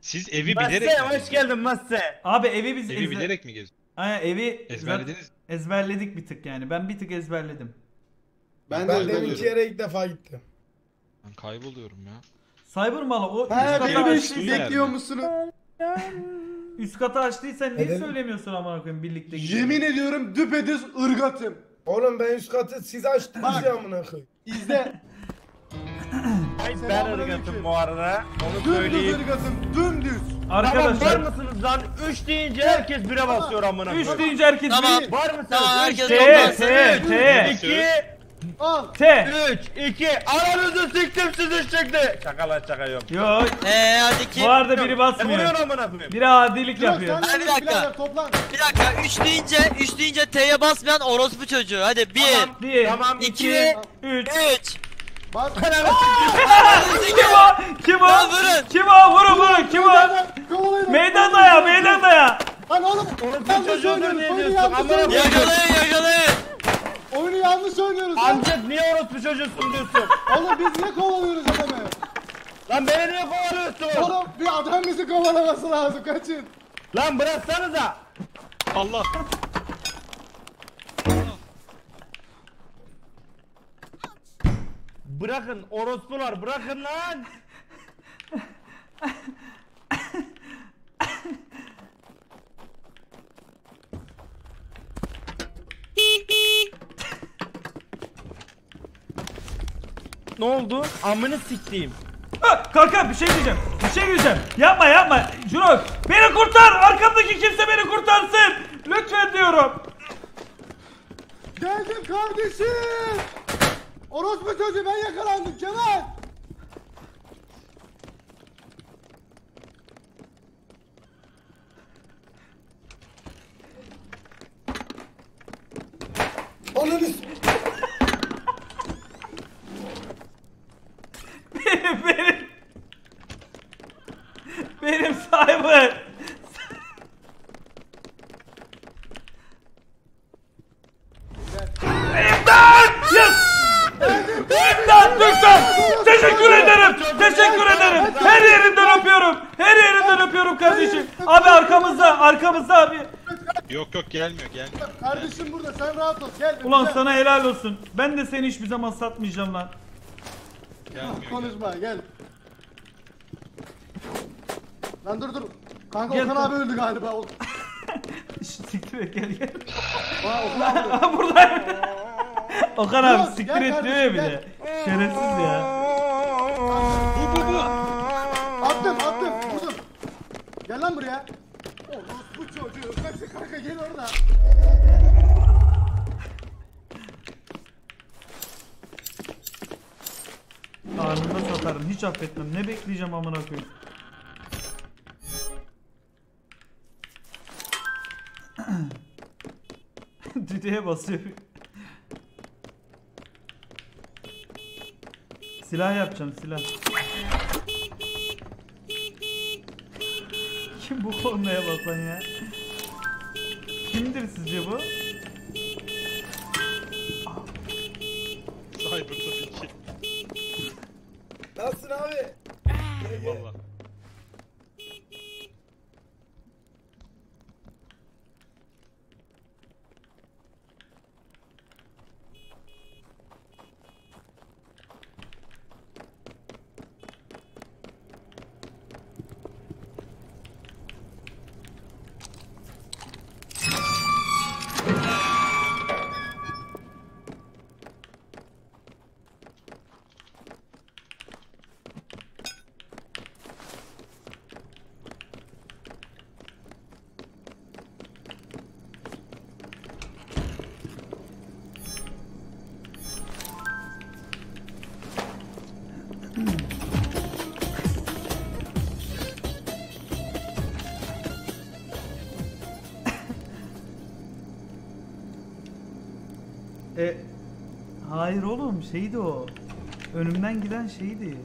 Siz evi bilerek Masse mi hoş geldin Masse. Abi evi biz Evi ezber- bilerek mi gezdiniz? Aynen, evi Ezberlediniz. zaten ezberledik bir tık yani. Ben bir tık ezberledim. Ben de Ben öyle deminki yere ilk defa gittim. Ben kayboluyorum ya. Cyber malı o üst He kata açtıysan, bekliyor musunuz? üst kata açtıysan niye Neden? söylemiyorsun amına koyayım birlikte gidelim. Yemin ediyorum düpedüz ırgatım. Oğlum ben üst katı siz açtınız ya amına koyayım. İzle. Ben ırgatım bu arada. Onu Dümdüz söyleyeyim. ırgatım dümdüz. Tamam var Arkadaşlar mısınız lan? 3 deyince herkes bire basıyor amına 3 koyayım. deyince herkes Tamam. bir- Var mısınız? Tamam, herkes T, toplansın. T, T, 2 Al. T. 3 2 Aranızı siktim sizi şimdi. Şaka lan şaka yok. Yok. Eee hadi ki. Bu arada biri Ne basmıyor. vuruyorsun amına koyayım? Biri adilik Yok yapıyor. sen Bir de dakika. birader toplan. Bir dakika 3 deyince 3 deyince T'ye basmayan orospu çocuğu. Hadi 1 Tamam. 1, Tamam, 2 2, 3. 3 Siktim. Kim o? Kim o? Vurun. Kim o? Vurun vurun. Kim o? Kovalayın. Meydan daya, meydan daya. Lan oğlum. Çocuğu oynuyoruz. ne Oyunu yanlış Amına oynuyoruz. Yakalayın yakalayın. Oyunu yanlış oynuyoruz. Amcık niye orospu çocuğusun diyorsun? Oğlum biz niye kovalıyoruz adamı? Lan beni niye kovalıyorsun? Oğlum bir adam bizi kovalaması lazım. Kaçın. Lan bıraksanıza. Allah. Bırakın orospular bırakın lan. ne oldu? Amını siktiğim. Ha, Kanka bir şey diyeceğim. Bir şey diyeceğim. Yapma yapma. Jurox beni kurtar. Arkamdaki kimse beni kurtarsın. Lütfen diyorum. Geldim kardeşim. Orospu çocuğu ben yakalandım Kemal. Ananı Benim benim. Benim Cyber. İmdat! Yes! İmdat lütfen! Teşekkür ederim! Teşekkür ederim! Her yerinden öpüyorum! Her yerinden öpüyorum kardeşim! Abi arkamızda! Arkamızda abi! Yok gelmiyor gelmiyor. Kardeşim burada sen rahat ol. Gel. Ulan sana helal olsun. Ben de seni hiçbir zaman satmayacağım lan. Gelmiyor. gelmiyor. Konuşma gel. Lan dur dur. Kanka Gel Okan kan- abi öldü galiba. O- Siktir et gel gel. Aa, Okan abi. Buradayım. Okan abi Yok, siktir gel et diyor ya bir de. Şerefsiz ya. Kanka gel orada. Anında satarım. Hiç affetmem. Ne bekleyeceğim amına koyayım. Düdüğe basıyor. silah yapacağım silah. Kim bu kornaya basan ya? Kimdir sizce bu? Hayır oğlum şeydi o. Önümden giden şeydi.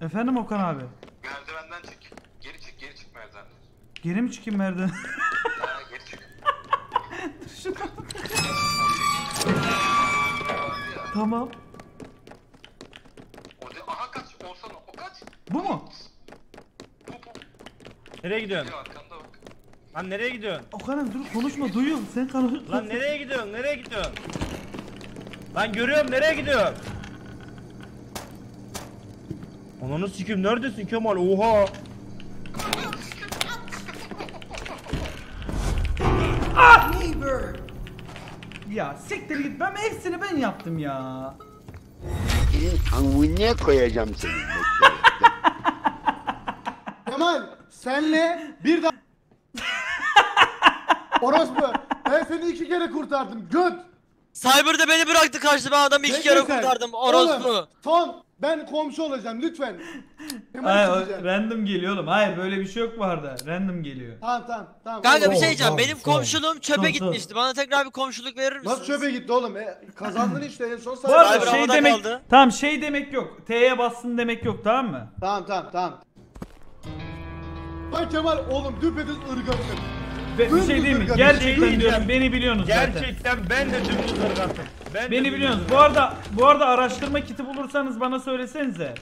Efendim Okan abi. Merdivenden çık. Geri çık, geri çık merdivenden. Geri mi çıkayım merdiven? Ha, geri çık. tamam. O de, aha kaç, olsana, o kaç. Bu mu? Bu, bu. Nereye gidiyorsun? Gel arkanda bak. Lan nereye gidiyorsun? Okan abi dur konuşma duyuyorum. Sen konuş. Lan nereye gidiyorsun? Nereye gidiyorsun? Lan görüyorum nereye gidiyorsun? Ananı sikim neredesin Kemal? Oha! Ya siktir git. Ben hepsini ben yaptım ya. Ne koyacağım seni. Kemal senle bir daha Orospu ben seni iki kere kurtardım göt. Cyber de beni bıraktı kaçtı ben adamı iki Bekle kere sen. kurtardım. Oğlum, Orospu. Son ben komşu olacağım lütfen. Kemal Hayır, o çıkacak. random geliyor oğlum. Hayır böyle bir şey yok bu arada. Random geliyor. Tamam tamam tamam. Kanka bir Oğlum, şey diyeceğim. Son, Benim son. komşuluğum çöpe Son, son. gitmişti. Bana tekrar bir komşuluk verir misiniz? Nasıl çöpe gitti oğlum? E, kazandın işte en son. Bu arada Cyber şey havada demek kaldı. tamam şey demek yok. T'ye bassın demek yok tamam mı? Tamam tamam tamam. Lan Kemal oğlum düpedüz ırgatın. Ve bir şey değil mi? Gerçekten dur, dur. diyorum beni biliyorsunuz zaten. Gerçekten ben de dümdüz ırgatım. Ben de Beni dümdüz biliyorsunuz. ırgatım. Bu arada bu arada araştırma kiti bulursanız bana söylesenize.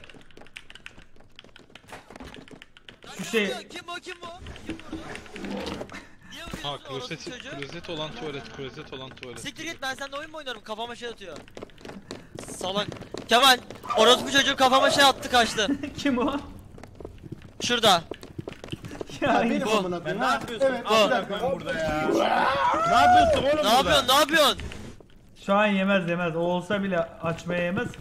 Şu şey Kim o kim o? Kim vurdu? Niye Ha vuruyorsun orospu klozet, çocuğu? klozet olan tuvalet, klozet olan tuvalet. Siktir git ben seninle oyun mu oynarım kafama şey atıyor. Salak. Kemal orospu çocuğu kafama şey attı kaçtı. kim o? Şurada. Benim bu. amına Ben koyayım. ne ha. yapıyorsun? Evet bir dakika. koyayım burada ya. ne yapıyorsun oğlum Ne burada? yapıyorsun ne yapıyorsun? şu an yemez yemez. O olsa bile açmaya yemez ki.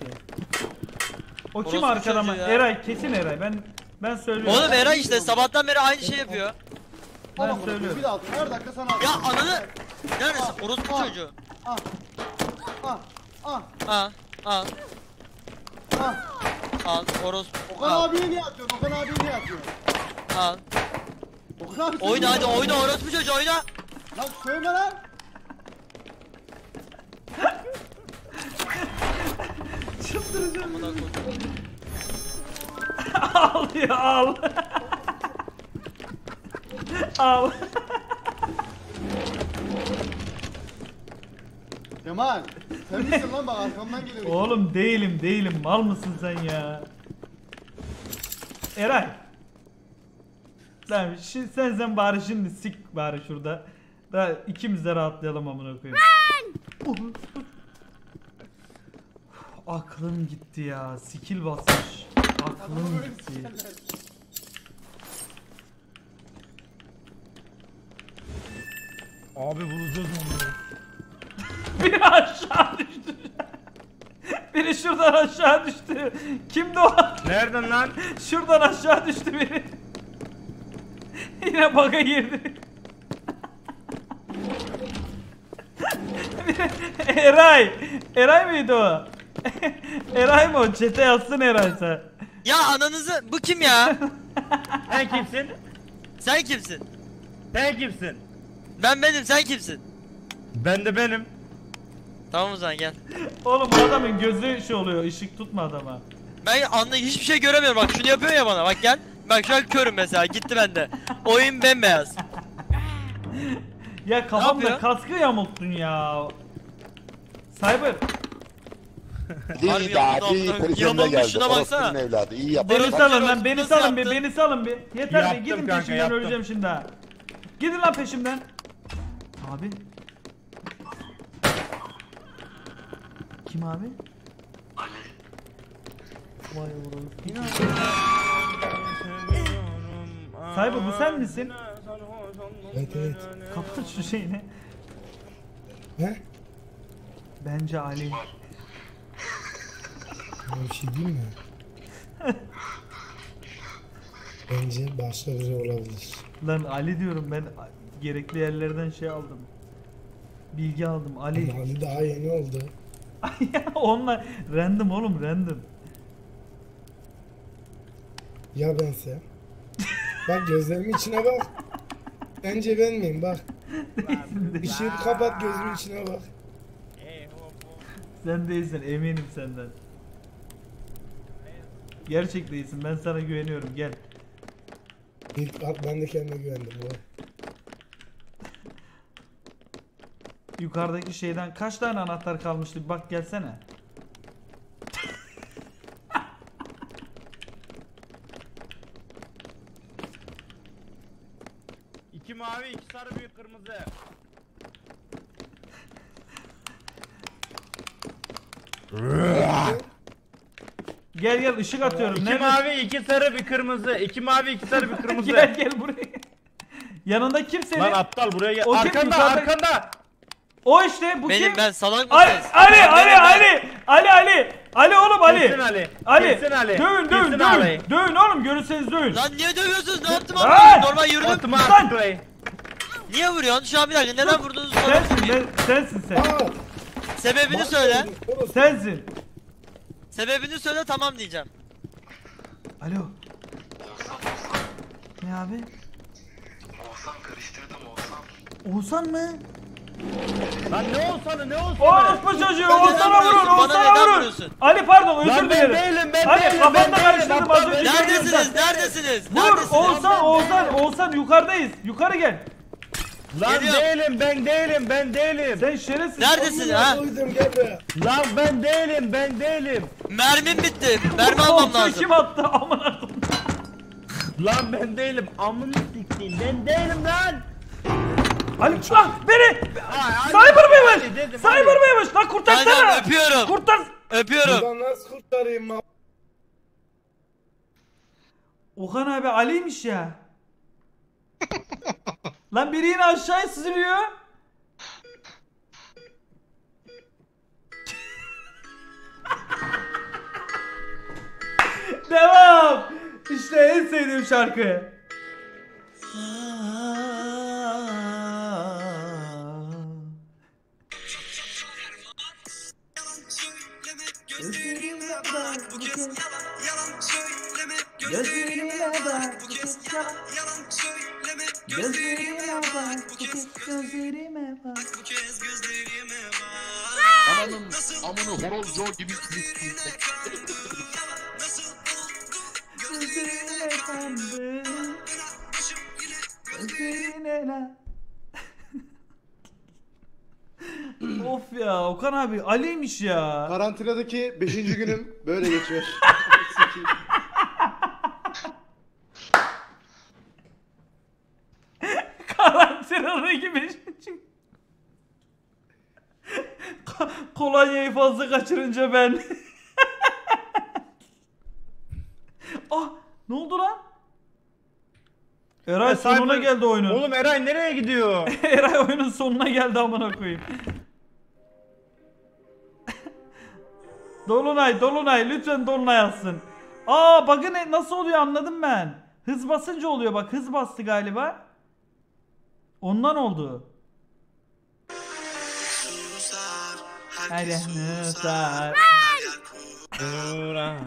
O kim Orospu arkada mı? çocuğu ya. Eray kesin Eray. Ben ben söylüyorum. Oğlum Eray işte sabahtan beri aynı şey yapıyor. ben Tamam, söylüyorum. Bir daha her dakika sana Ya ananı Neredesin orospu Ah. çocuğu? Ah. Ah. Ah. Al al Ah. al orospu Okan al abiye niye atıyorsun? Okan abiye niye atıyorsun? al. Okan abi Oyna niye hadi oyna orospu çocuğu oyna. Lan söyleme lan. Amına koyayım. al ya al. al. Kemal. Sen misin lan bak arkamdan geliyor. Oğlum değilim değilim. Mal mısın sen ya? Eray. Tamam şimdi sen sen bari şimdi sik bari şurada. Daha ikimiz de rahatlayalım amına koyayım. Oh. Aklım gitti ya. Skill basmış. Aklım gitti. Abi bulacağız onu. Biri aşağı düştü. Biri şuradan aşağı düştü. Kimdi o? Nereden lan? Şuradan aşağı düştü biri. Yine bug'a girdi. Eray. Eray mıydı o? Eray mı o? Çete yazsın Eray sen. Ya ananızı bu kim ya? Sen kimsin? Sen kimsin? Sen kimsin? Ben benim sen kimsin? Ben de benim. Tamam o zaman gel. Oğlum bu adamın gözü şey oluyor. ışık tutma adama. Ben anla hiçbir şey göremiyorum bak şunu yapıyor ya bana bak gel. Bak şu an körüm mesela gitti bende. Oyun bembeyaz. Ya kafamda yapıyor? kaskı yamulttun ya. Cyber. Harbi İyi daha yaptı, bir yaptı. geldi. şuna baksana. Orospunun evladı. İyi yaptı. Beni Barış salın lan, beni nasıl salın bir, yaptın? beni salın bir. Yeter Yaptım bir, gidin kanka, peşimden yaptım. öleceğim şimdi ha. Gidin lan peşimden. Abi. Kim abi? Vay oğlum. Cyber, bu sen misin? Evet evet. Kapat şu şeyini. Ne? Bence Ali. Bir şey değil mi? Bence biri olabilir. Lan Ali diyorum ben gerekli yerlerden şey aldım. Bilgi aldım Ali. Ali daha yeni oldu. ya onlar random oğlum random. Ya bense? Bak gözlerimin içine bak. Bence ben miyim bak. Işığı kapat gözümün içine bak. Sen değilsin eminim senden. Gerçek değilsin ben sana güveniyorum gel. İlk bak ben de kendime güvendim. bu. Yukarıdaki şeyden kaç tane anahtar kalmıştı bak gelsene. İki mavi, iki sarı, bir kırmızı. Gel gel ışık atıyorum. İki Nerede- mavi, iki sarı, bir kırmızı. İki mavi, iki sarı, bir kırmızı. gel gel buraya. Yanında kim senin? Lan aptal buraya gel. O kim? Arkanda, Yukarıda- arkanda. O işte bu Benim kim? ben salak Ali mısınız? Ali Ali ben. Ali Ali Ali Ali oğlum Ali. Kesin Ali. Ali. Kesin Ali. Dövün dövün Kesin dövün. Ali. Dövün oğlum görürseniz dövün. Lan niye dövüyorsunuz? Ne yaptım Lan! abi? Normal yürüdüm. Atma Lan! play. Niye vuruyorsun? Şu an bir dakika neden vurduğunuzu sormak Sensin ben, sensin sen. Aa! Sebebini söyle. Sensin. Sebebini söyle tamam diyeceğim. Alo. Oğuzhan, Oğuzhan. Ne abi? Oğuzhan karıştırdım Oğuzhan. Oğuzhan mı? Lan ne olsana ne olsana. Orospu çocuğu Bana Oğuzhan'a neden vurun vuruyorsun? Bana Oğuzhan'a neden vurun. vuruyorsun? Ali pardon özür Lan ben dilerim. değilim ben Ali değilim. kafamda ben değilim, karıştırdım az önce. Neredesiniz? Neredesiniz? Vur Neredesiniz? Oğuzhan Oğuzhan Oğuzhan yukarıdayız. Yukarı gel. Lan Geliyorum. değilim ben değilim ben değilim. Sen şerefsiz. Neredesin ha? Duydum gel buraya. Lan ben değilim ben değilim. Mermim bitti. Mermi almam lazım. kim attı amına koyayım. Lan ben değilim. Amını sikeyim ben değilim lan. Ali ah beni. Ay, Cyber Bey'miş. dedim, Cyber Ali. Bey'miş. Lan kurtarsana. Kankam öpüyorum. Kurtar. Öpüyorum. Buradan nasıl kurtarayım lan? Okan abi Ali'ymiş ya. Lan biri yine aşağıya sızılıyor. Devam. İşte en sevdiğim şarkı. Gözlerime bak bu kez Gözlerime bak bu kez Gözlerime bak. bu kez Gözlerime bak. Ananın amını horoz zor gibi Gözlerine kandı Gözlerine la Of ya Okan abi Ali'ymiş ya. Karantinadaki 5. günüm böyle geçiyor. Karantinada gibi. Ko- Kolonyayı fazla kaçırınca ben. ah ne oldu lan? Eray sonuna Cyber- geldi oyunun. Oğlum Eray nereye gidiyor? Eray oyunun sonuna geldi amına koyayım. Dolunay, Dolunay lütfen Dolunay yazsın. Aa bug'ı ne nasıl oluyor anladım ben. Hız basınca oluyor bak hız bastı galiba. Ondan oldu. Hadi Nusar. Dura,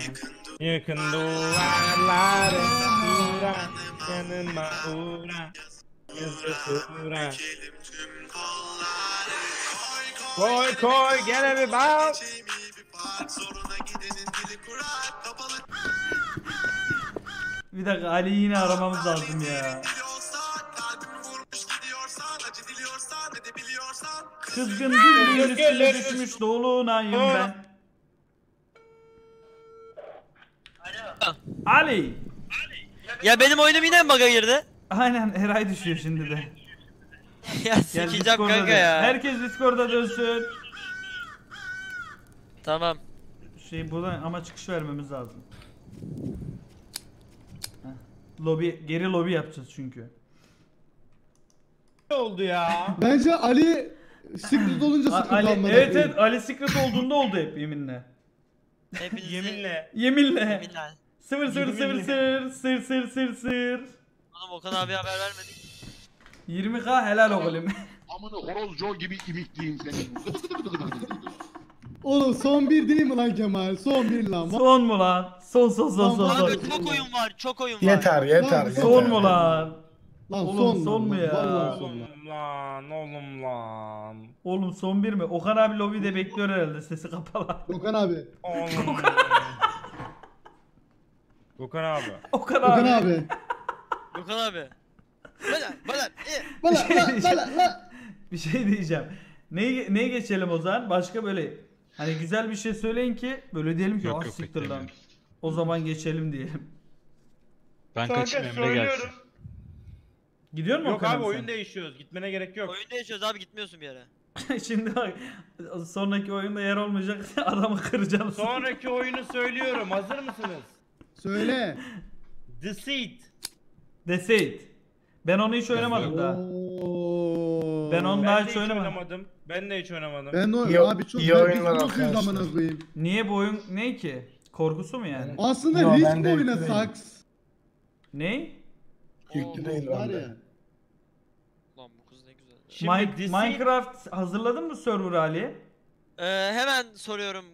yakın duvarları dura, yanıma uğra, uğra. Koy koy gene bir bak. Bir dakika Ali'yi yine aramamız lazım ya. Kızgın güllüğün üstüne düşmüş dolunayım ben. Ali. Ya benim oyunum yine mi bug'a girdi? Aynen Eray düşüyor şimdi de. ya Gel sikeceğim Discord'a kanka dön. ya. Herkes Discord'a dönsün. Tamam. Şey buradan ama çıkış vermemiz lazım. Heh. Lobi, geri lobi yapacağız çünkü. Ne oldu ya? Bence Ali Secret olunca sıkıntı Ali, almadı. evet evet Ali Secret olduğunda oldu hep yeminle. Hepinizi... Yeminle. Yeminle. Yeminle. Sıfır sır sır sır sır sır sır sır. Oğlum Okan abi haber vermedik. 20k helal oğlum. amını horoz zor gibi imikleyeyim seni. Oğlum son bir değil mi lan Kemal? Son bir lan. Son mu lan? Son son son son son. Kanka çok oyun var, çok oyun var. Yeter yeter Lan, yeter. Son mu lan? Lan Oğlum, son, son mu ya? Vallahi son lan. Oğlum lan oğlum lan. Oğlum son bir mi? Okan abi lobide bekliyor herhalde sesi kapalı. Gökhan abi. Oğlum. Gökhan abi. Okan abi. Gökhan abi. Gökhan abi. Bala la diyeceğim. bala la. Bir şey diyeceğim. Neye, neye geçelim o zaman? Başka böyle hani güzel bir şey söyleyin ki böyle diyelim ki Yok, ah yok, siktir lan. O zaman geçelim diyelim. Ben Kanka kaçayım Emre gelsin. Gidiyor mu Yok abi sen? oyun değişiyoruz. Gitmene gerek yok. Oyun değişiyoruz abi gitmiyorsun bir yere. Şimdi bak sonraki oyunda yer olmayacak adamı kıracaksın. Sonraki oyunu söylüyorum. Hazır mısınız? Söyle. Deceit. Deceit. Ben onu hiç oynamadım daha. Oo. Ben onu Ben daha de hiç hiç oynamadım. oynamadım. Ben de hiç oynamadım. Ben de İyi- abi çok iyi ben oyunlar biz amına koyayım. Niye bu oyun ne ki? Korkusu mu yani? Aslında Yo, risk ben de oynasak. Ne? Yüklü değil Var bende. ya. Lan bu kız ne güzel. Şimdi Min- Deceit- Minecraft hazırladın mı server Ali? Ee, hemen soruyorum.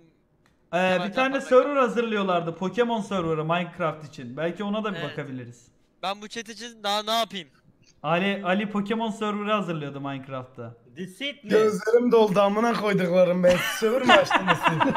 Ee, Hemen bir tane yapalım. server hazırlıyorlardı Pokemon serverı Minecraft için. Belki ona da bir Evet. bakabiliriz. Ben bu chat için daha ne yapayım? Ali Ali Pokemon serverı hazırlıyordu Minecraft'ta. Deceit mi? Gözlerim doldu amına koyduklarım ben. Sövür mü açtınız siz?